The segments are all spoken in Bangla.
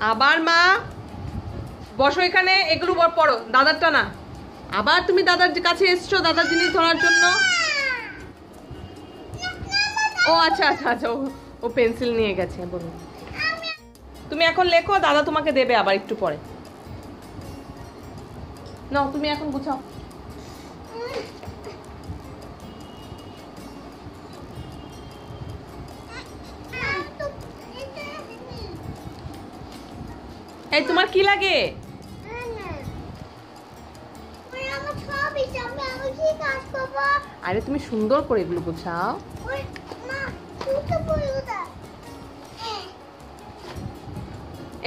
আবার মা, বসো এখানে, এগুলো পড়ো দাদারটা না আবার তুমি দাদার কাছে এসছো, দাদার জিনিস ধরার জন্য? ও আচ্ছা আচ্ছা আচ্ছা ও- ও পেন্সিল নিয়ে গেছে, বলুন। তুমি এখন লেখো, দাদা তোমাকে দেবে আবার একটু পরে। নাও, তুমি এখন গুছাও। এই, তোমার কি লাগে? আরে, তুমি সুন্দর করে এগুলো গুছাও।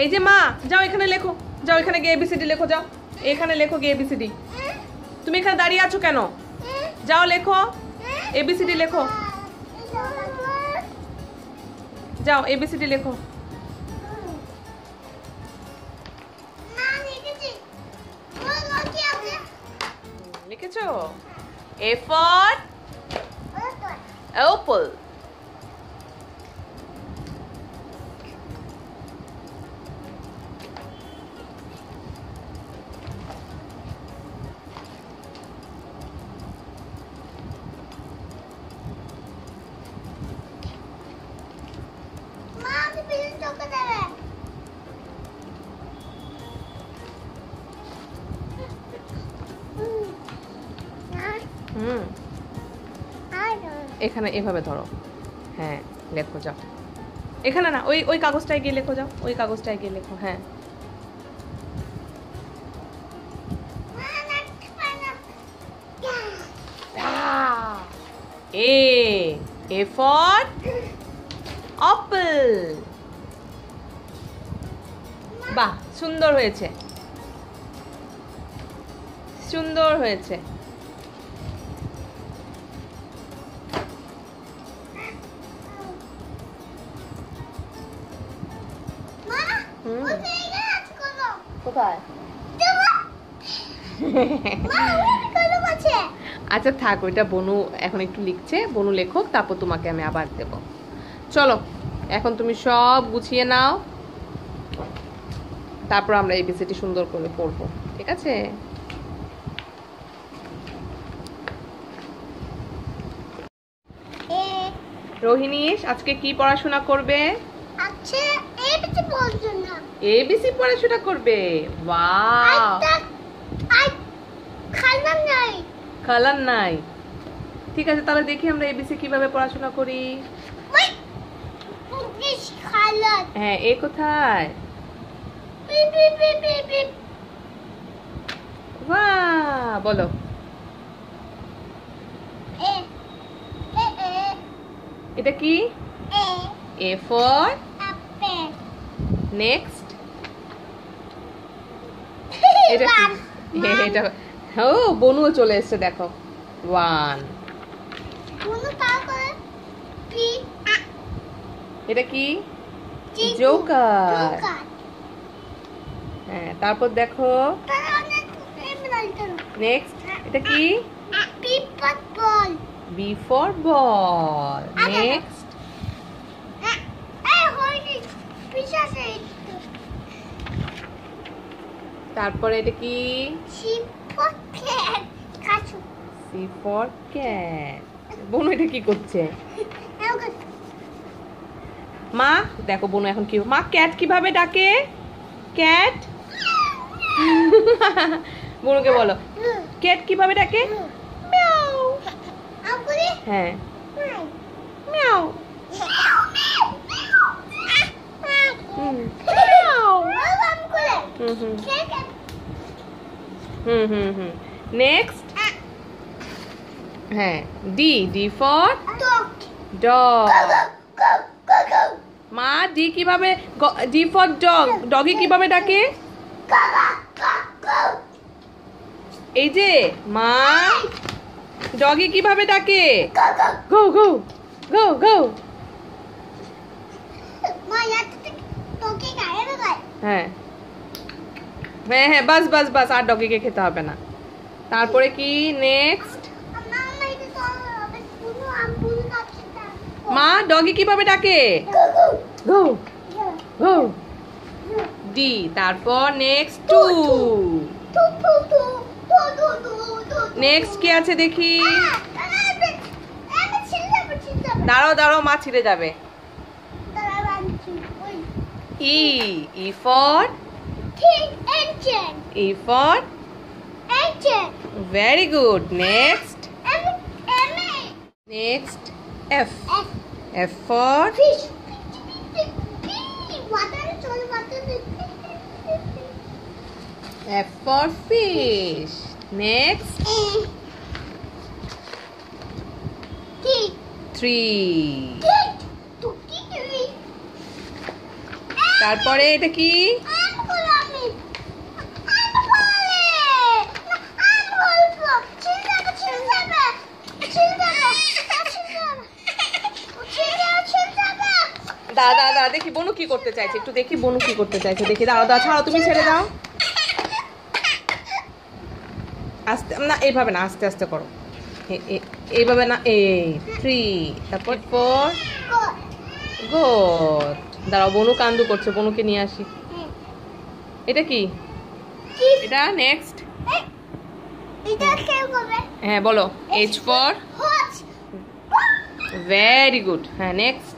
এই যে মা, যাও এখানে লেখো। যাও এখানে গিয়ে এবিসিডি লেখো, যাও। এখানে লেখো গিয়ে এবিসিডি তুমি এখানে দাঁড়িয়ে আছো কেন? যাও লেখো। এবিসিডি লেখো। যাও এবিসিডি লেখো। লিখেছো এ ফর অ্যাপল হুম। এখানে এভাবে ধরো। হ্যাঁ লেখো যাও। এখানে না, ওই ওই কাগজটায় গিয়ে লেখো যাও। ওই কাগজটায় গিয়ে লেখো হ্যাঁ। এ এ ফর অপল বাহ, সুন্দর হয়েছে। সুন্দর হয়েছে। হুম। কোথায়? আচ্ছা থাক ওইটা বনু এখন একটু লিখছে বনু লেখক তারপর তোমাকে আমি আবার দেব। চলো এখন তুমি সব গুছিয়ে নাও। তারপর আমরা এই বিষয়টি সুন্দর করে পড়ব ঠিক আছে? রোহিণীশ আজকে কি পড়াশোনা করবে? আচ্ছা এই কিছু বলছো না এবিসি পড়াশোনা করবে। খালাম নাই কালার নাই ঠিক আছে তাহলে দেখি আমরা এবিসি কীভাবে পড়াশোনা করি। হ্যাঁ এ কোথায়? বলো। এটা কি? এ ফর নেক্সট এটা এটা ও বনুও চলে এসেছে দেখো। ওয়ান এটা কি? জোকার হ্যাঁ তারপর দেখো। নেক্সট এটা কি? পিপট ball B for ball. Next তারপরে এটা কি? বনু এটা কি করছে? মা দেখো বনু এখন কি মা ক্যাট কীভাবে ডাকে? ক্যাট? বনুকে বলো। ক্যাট কীভাবে ডাকে? হ্যাঁ। হুম। হুম হুম হুম। হুম হুম নেক্সট হ্যাঁ ডি ডি ফর ডগ মা ডি কীভাবে ডি ফর ডগ ডগি কীভাবে ডাকে? এই যে মা ডগি কীভাবে ডাকে? গো গো গো গো হ্যাঁ। হ্যাঁ হ্যাঁ বাস বাস বাস আর ডগিকে খেতে হবে না। তারপরে কি নেক্সট মা ডগি কীভাবে ডাকে? ডি তারপর নেক্সট টু নেক্সট কি আছে দেখি? দাঁড়াও দাঁড়াও মা ছিঁড়ে যাবে। E E for Apple. E for? Apple. Very good. Next. M. M. Next. F. F. F for? Fish. F for fish. Next. A. T. Three. তারপরে এটা কি দাদা দাদা দেখি বনু কি করতে চাইছে। একটু দেখি বনু কি করতে চাইছে। দেখি দাও দাও ছাড়ো তুমি ছেড়ে দাও। আস্তে না এইভাবে না আস্তে আস্তে করো। এ- এ- এইভাবে না এই থ্রি তারপর ফোর গুড দাঁড়াও বনু কান্দু করছে বনুকে নিয়ে আসি। এটা কি? এটা নেক্সট হ্যাঁ বলো। এইচ ফর ভেরি গুড হ্যাঁ নেক্সট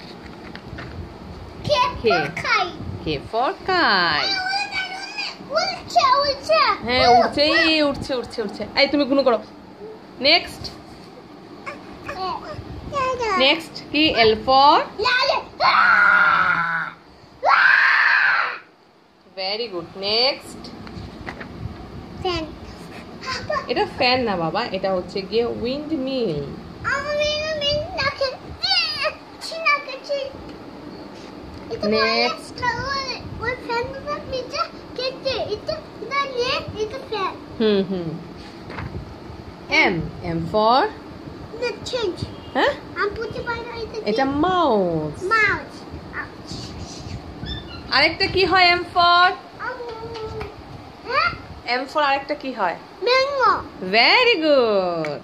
কে ফর কাই উঠছে উঠছে হ্যাঁ উঠছে উঠছে উঠছে উঠছে। এই তুমি গুনো করো। নেক্সট নেক্সট কি? L for very good next fan এটা ফ্যান না বাবা। এটা হচ্ছে গিয়ে windmill Next. Hmm, hmm. M. M for? The change. Huh? I'm putting my এটা মাউস আরেকটা কি হয় এম ফর এম ফর আরেকটা কি হয়? ম্যাঙ্গো ভেরি গুড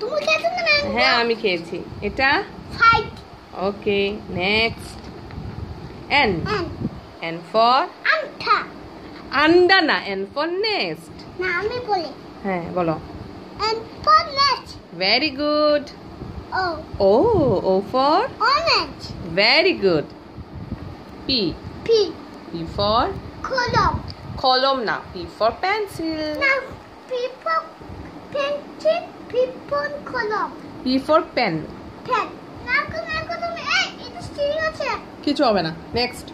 তুমি খেয়েছো না হ্যাঁ আমি খেয়েছি। এটা? Okay, next. N. N. For? Anta. Anda na, N for nest. না আমি বলি হ্যাঁ N for nest. Very good. O. O, O for? Orange. Very good. P. P. P for? Column. Column na, P for pencil. Now, P for pencil, P for column. P for pen. Pen. কিছু হবে না। নেক্সট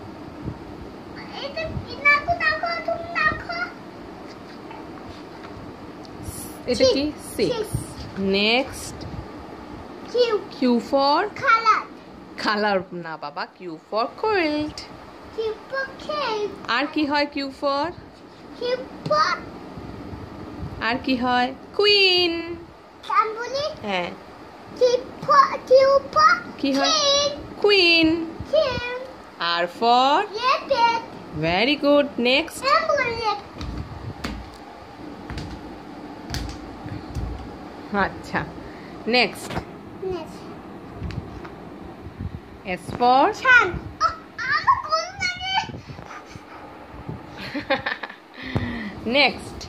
এটা কো. Six next Q Q for colour colour না বাবা কিউ ফর কোয়েল্ট কিউপো কেক আর কি হয় কিউ ফর কিউপো আর কি হয়? কুইন হ্যাঁ। কি হয়? Queen. King. R for? Rabbit. Very good. Next. Envelope. Acha. Next. Next. S for? Chan. Oh, Next.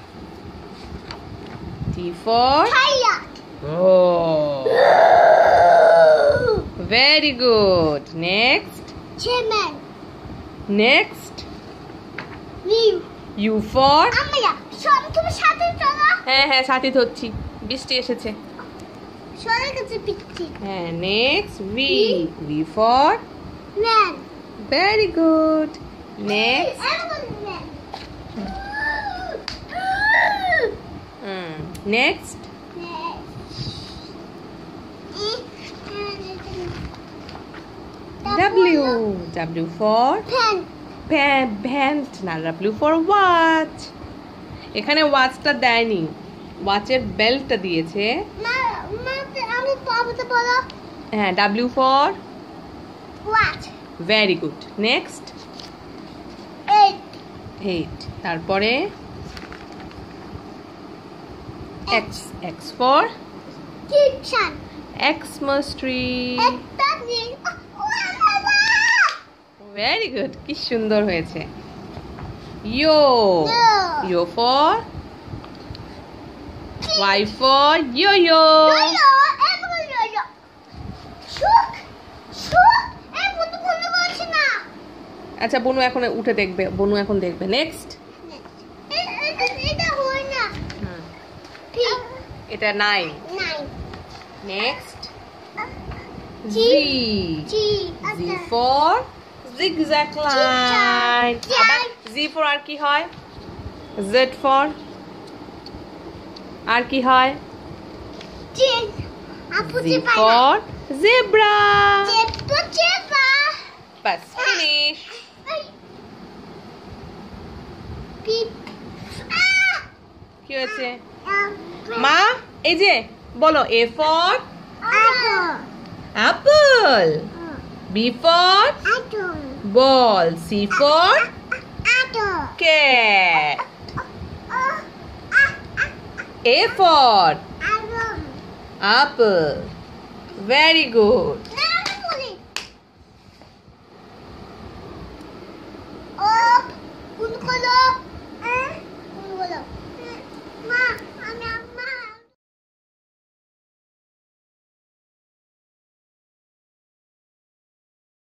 T for? Tired. Oh. Very good. Next. Chairman. Next. You. You for. আমরা সব তুমি সাথে চলো। হ্যাঁ হ্যাঁ সাথে ধরছি। বৃষ্টি এসেছে। সবাই কাছে পিচ্ছি। হ্যাঁ next V V for man very good next next next W. W for ভ্যান্ট না W for watch. এখানে ওয়াচটা দেয়নি। ওয়াচের বেল্টটা দিয়েছে। হ্যাঁ W for watch very good next eight তারপরে এক্স এক্স ফর কিচেন দিন। বাবা! ভেরি গুড কি সুন্দর হয়েছে। Yo Yo. Yo for Y for yo yo. আচ্ছা বনু এখন উঠে দেখবে। বনু এখন দেখবে। নেক্সট এটা- nine next G. G। For zigzag Zigzag. আবার জি ফর আর কি হয়? জেড ফর আর কি হয়? জেব্রা চেপটো চেপা। বাস ফিনিশ এই। পিপ। কি হয়েছে? মা এই যে বলো A for Apple. Apple ah, B for apple. Ball C for Apple. Cat ah, ah, ah, A for apple. apple very good না